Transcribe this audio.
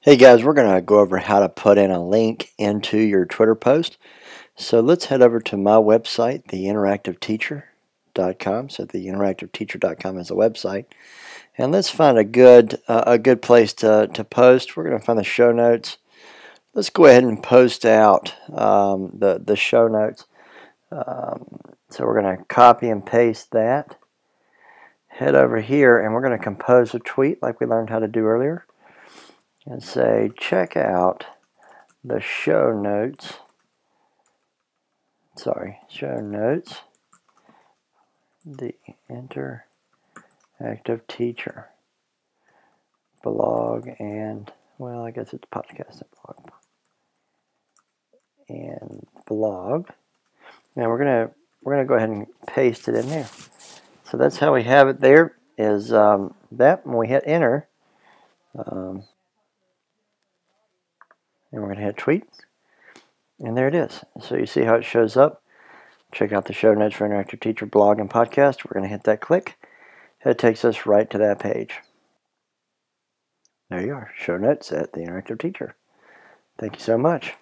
Hey guys, we're going to go over how to put in a link into your Twitter post. So let's head over to my website, theinteractiveteacher.com. So theinteractiveteacher.com is a website. And let's find a good uh, a good place to, to post. We're going to find the show notes. Let's go ahead and post out um, the, the show notes. Um, so we're going to copy and paste that. Head over here and we're going to compose a tweet like we learned how to do earlier and say check out the show notes. Sorry show notes. The interactive teacher blog and well I guess it's podcast and blog. And blog. Now we're gonna we're gonna go ahead and paste it in there. So that's how we have it. There is um, that. When we hit enter um, and we're going to hit tweets. And there it is. So you see how it shows up. Check out the show notes for Interactive Teacher blog and podcast. We're going to hit that click. It takes us right to that page. There you are. Show notes at the Interactive Teacher. Thank you so much.